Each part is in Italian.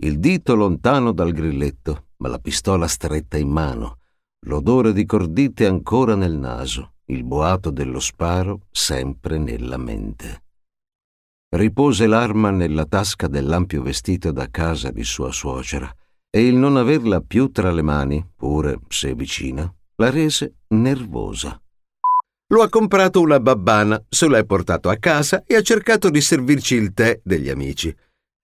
il dito lontano dal grilletto, ma la pistola stretta in mano, l'odore di cordite ancora nel naso, il boato dello sparo sempre nella mente. Ripose l'arma nella tasca dell'ampio vestito da casa di sua suocera e il non averla più tra le mani, pure se vicina, la rese nervosa. Lo ha comprato una babbana, se l'è portato a casa e ha cercato di servirci il tè degli amici.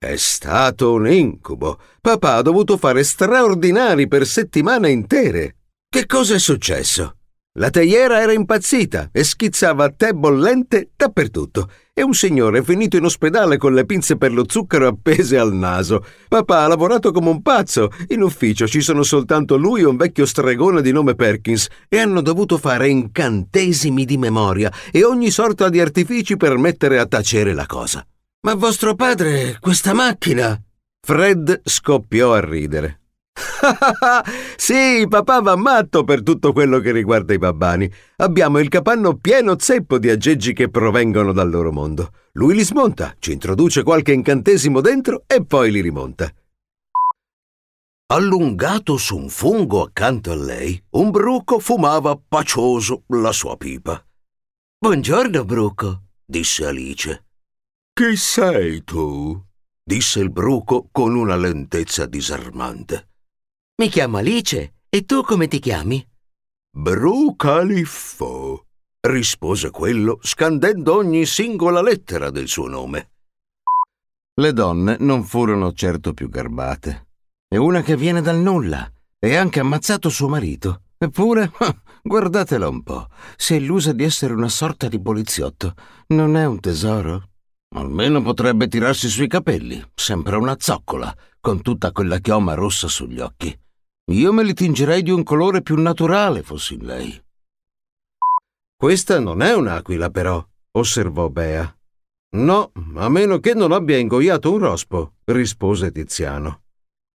È stato un incubo. Papà ha dovuto fare straordinari per settimane intere. Che cosa è successo? La teiera era impazzita e schizzava tè bollente dappertutto e un signore è finito in ospedale con le pinze per lo zucchero appese al naso. Papà ha lavorato come un pazzo. In ufficio ci sono soltanto lui e un vecchio stregone di nome Perkins e hanno dovuto fare incantesimi di memoria e ogni sorta di artifici per mettere a tacere la cosa. Ma vostro padre, questa macchina? Fred scoppiò a ridere. sì, papà va matto per tutto quello che riguarda i babbani. Abbiamo il capanno pieno zeppo di aggeggi che provengono dal loro mondo. Lui li smonta, ci introduce qualche incantesimo dentro e poi li rimonta. Allungato su un fungo accanto a lei, un bruco fumava pacioso la sua pipa. Buongiorno, bruco, disse Alice. Chi sei tu? disse il bruco con una lentezza disarmante. Mi chiamo Alice. E tu come ti chiami? Brucaliffo, rispose quello, scandendo ogni singola lettera del suo nome. Le donne non furono certo più garbate. È una che viene dal nulla e ha anche ammazzato suo marito. Eppure, guardatela un po', si è illusa di essere una sorta di poliziotto. Non è un tesoro? Almeno potrebbe tirarsi sui capelli, sembra una zoccola, con tutta quella chioma rossa sugli occhi. Io me li tingerei di un colore più naturale, fossi lei. Questa non è un'aquila, però, osservò Bea. No, a meno che non abbia ingoiato un rospo, rispose Tiziano.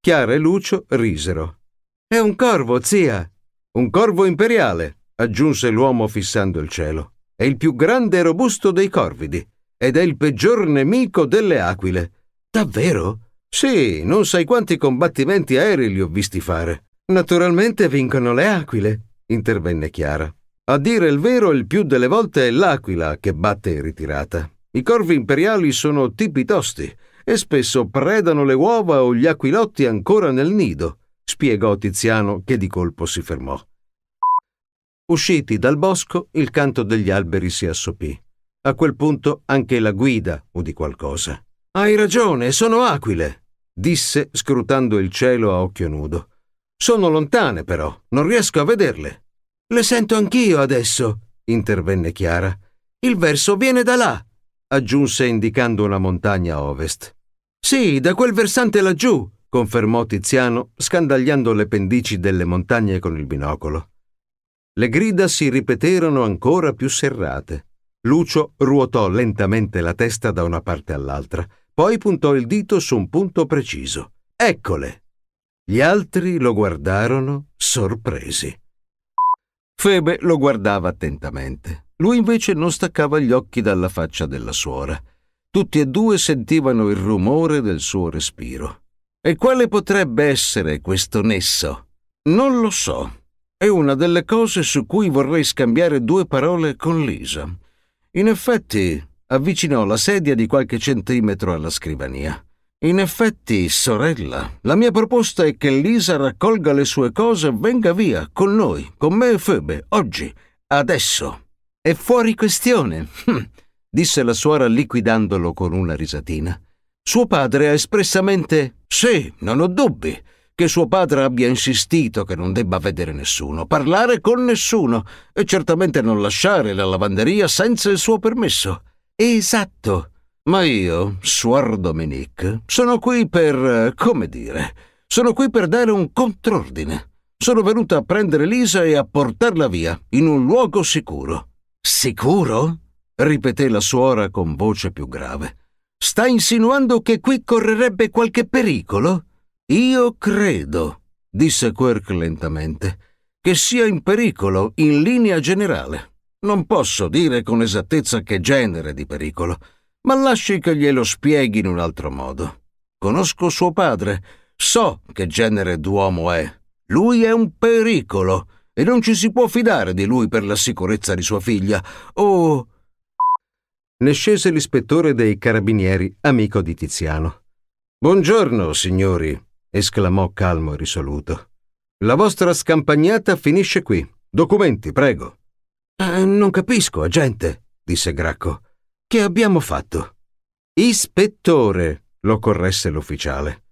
Chiara e Lucio risero. È un corvo, zia. Un corvo imperiale, aggiunse l'uomo fissando il cielo. È il più grande e robusto dei corvidi ed è il peggior nemico delle aquile. Davvero? Sì, non sai quanti combattimenti aerei li ho visti fare. Naturalmente vincono le aquile, intervenne Chiara. A dire il vero, il più delle volte è l'aquila che batte in ritirata. I corvi imperiali sono tipi tosti e spesso predano le uova o gli aquilotti ancora nel nido, spiegò Tiziano che di colpo si fermò. Usciti dal bosco, il canto degli alberi si assopì. A quel punto anche la guida udì qualcosa. Hai ragione, sono aquile, disse scrutando il cielo a occhio nudo. Sono lontane, però, non riesco a vederle. Le sento anch'io adesso, intervenne Chiara. Il verso viene da là, aggiunse indicando una montagna a ovest. Sì, da quel versante laggiù, confermò Tiziano, scandagliando le pendici delle montagne con il binocolo. Le grida si ripeterono ancora più serrate. Lucio ruotò lentamente la testa da una parte all'altra, poi puntò il dito su un punto preciso. Eccole! Gli altri lo guardarono sorpresi. Febe lo guardava attentamente. Lui invece non staccava gli occhi dalla faccia della suora. Tutti e due sentivano il rumore del suo respiro. E quale potrebbe essere questo nesso? Non lo so. È una delle cose su cui vorrei scambiare due parole con Lisa. In effetti, avvicinò la sedia di qualche centimetro alla scrivania. In effetti, sorella, la mia proposta è che Lisa raccolga le sue cose e venga via con noi, con me e Febe, oggi, adesso. È fuori questione, hm, disse la suora liquidandolo con una risatina. Suo padre ha espressamente sì, non ho dubbi, che suo padre abbia insistito che non debba vedere nessuno, parlare con nessuno e certamente non lasciare la lavanderia senza il suo permesso. Esatto. Ma io, Suor Dominique, sono qui per, come dire, sono qui per dare un contrordine. Sono venuta a prendere Lisa e a portarla via, in un luogo sicuro. Sicuro? ripeté la suora con voce più grave. Sta insinuando che qui correrebbe qualche pericolo? Io credo, disse Quirk lentamente, che sia in pericolo in linea generale. Non posso dire con esattezza che genere di pericolo, ma lasci che glielo spieghi in un altro modo. Conosco suo padre. So che genere d'uomo è. Lui è un pericolo e non ci si può fidare di lui per la sicurezza di sua figlia. Oh. Ne scese l'ispettore dei carabinieri, amico di Tiziano. Buongiorno, signori, esclamò calmo e risoluto. La vostra scampagnata finisce qui. Documenti, prego. Eh, non capisco, agente, disse Gracco. Che abbiamo fatto? Ispettore, lo corresse l'ufficiale.